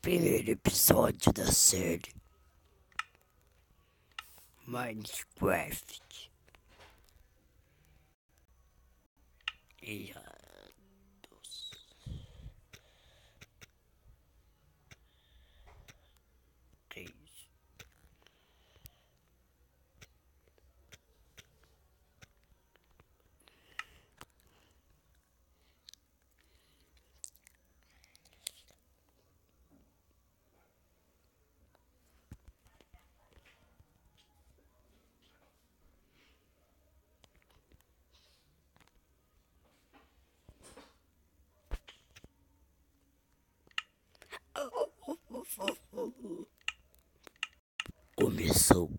primeiro episódio da série Minecraft. E a Começou.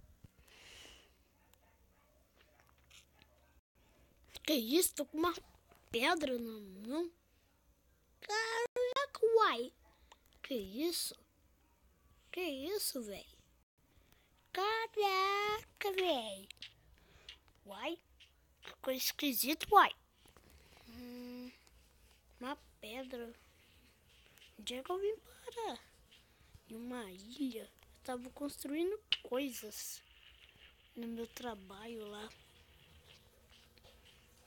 Que isso? Tô com uma pedra na mão. Caraca, uai. Que isso? Que isso, velho? Caraca, velho. Uai. Que coisa esquisita, uai. Hum, uma pedra. Onde é que eu vim parar? Em uma ilha. Eu tava construindo coisas no meu trabalho lá.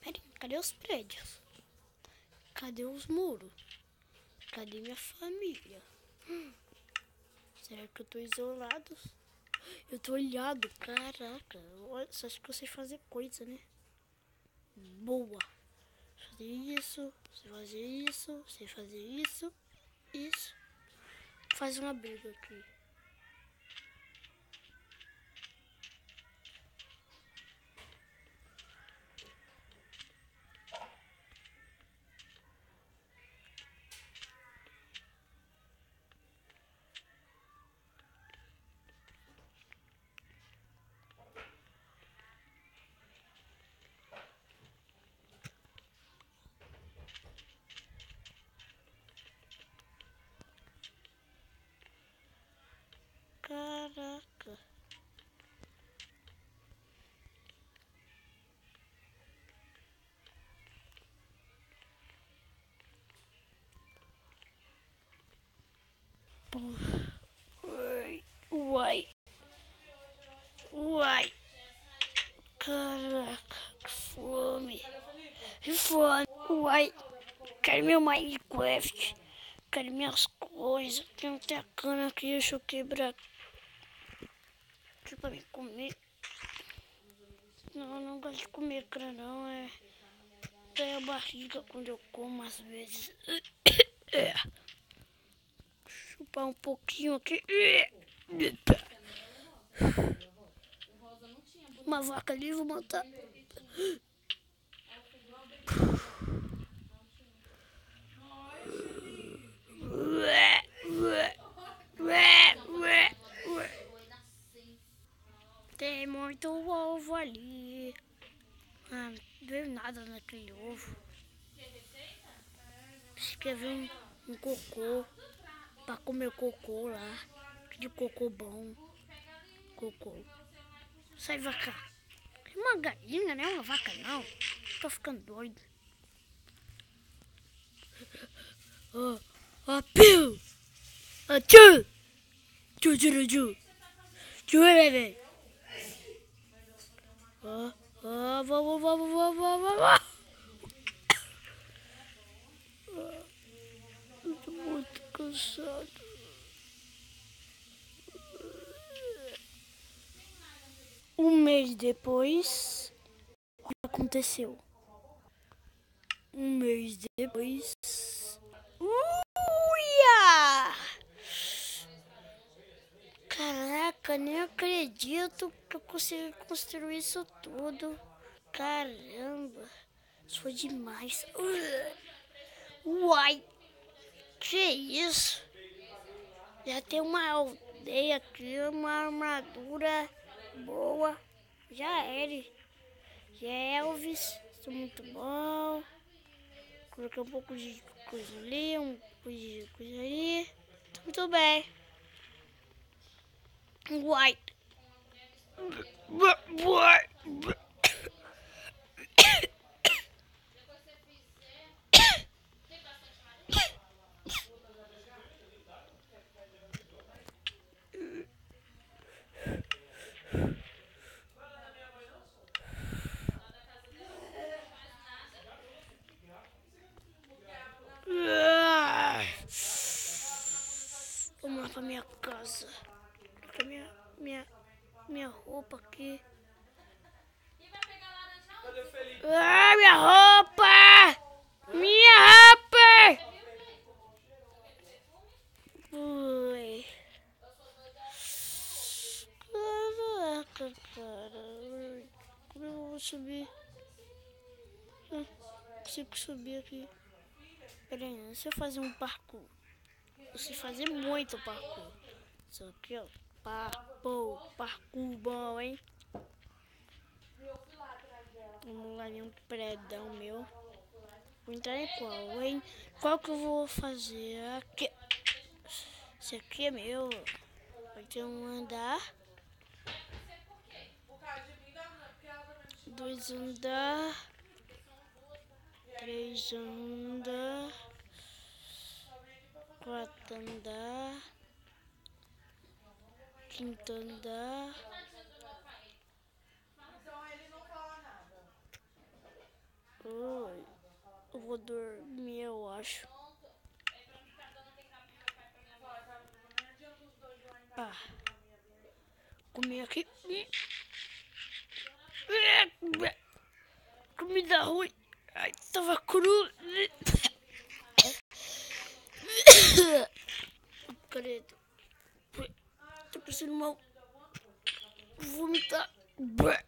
Pera aí, cadê os prédios? Cadê os muros? Cadê minha família? Hum, será que eu tô isolado? Eu tô olhado, caraca. Só acho que eu sei fazer coisa, né? Boa. Fazer isso, fazer isso, sei fazer isso. Isso. Faz uma briga aqui. Quero meu Minecraft, quero minhas coisas, tem até cana aqui, deixa eu quebrar aqui pra me comer. Não, não gosto de comer cana não, é, é a barriga quando eu como às vezes. É chupar um pouquinho aqui. Uma vaca ali, vou matar. Tem muito ovo ali. Ah, não veio nada naquele ovo. Acho que veio um, um cocô pra comer cocô lá. De cocô bom. Cocô. Sai vaca. É uma galinha, né? Uma vaca não. Tô ficando doido. Ó, ó, piu! Ó, tchu! Tchu, tchu, tchu. Tchu, bebê. Ó, ó, vamos, vamos, vamos, vamos, vamos. Tô muito cansado. Um mês depois, aconteceu? Um mês depois. Caraca, nem acredito que eu consegui construir isso tudo. Caramba, isso foi demais. Uai! Que isso? Já tem uma aldeia aqui, uma armadura boa. Já era. Já é Elvis, é muito bom. Coloquei um pouco de coisa ali, um pouco de coisa ali. Muito bem. White. White. Vamos lá pra minha casa. Minha, minha, minha roupa aqui. Ah, minha roupa! Minha roupa! Ui. Caraca, cara. Como eu vou subir? Ah, consigo subir aqui. Pera aí, deixa eu fazer um parkour. Sei fazer muito parkour. Isso aqui, ó. Parkour, parkour bom, hein? Vamos lá, um predão meu. Vou entrar em qual, hein? Qual que eu vou fazer? Aqui. Esse aqui é meu. Vai ter um andar. Dois andar. Três andar. Quatro andar. Quinto andar. Oi, eu vou dormir, eu acho. Ah, comi aqui. Comida ruim. Ai, tava cru. Credo parecer mal. Vomitar. Blá.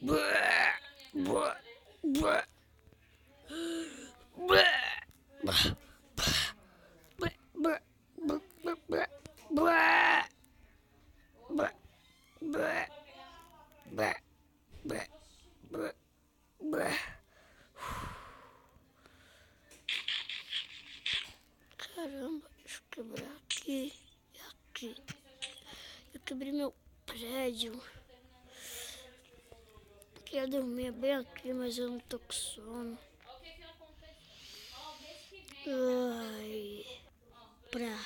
Blá. Blá. Blá. Blá. Blá. Caramba, acho eu quebrar aqui e aqui. Quebrei meu prédio. Queria dormir bem aqui, mas eu não tô com sono. Ai. Pra.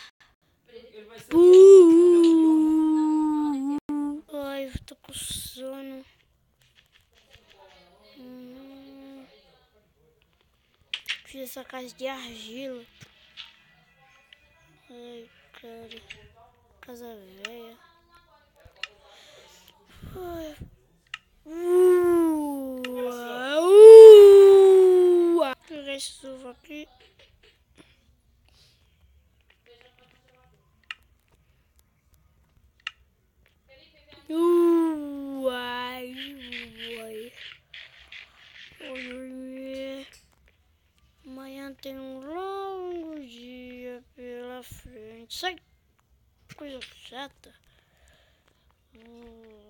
Uh, ai, eu tô com sono. Hum. Fiz essa casa de argila. Ai, cara. Casa velha resto do aqui. Uai, uai. Hoje amanhã tem um longo dia pela frente. Sai, coisa chata. Uai.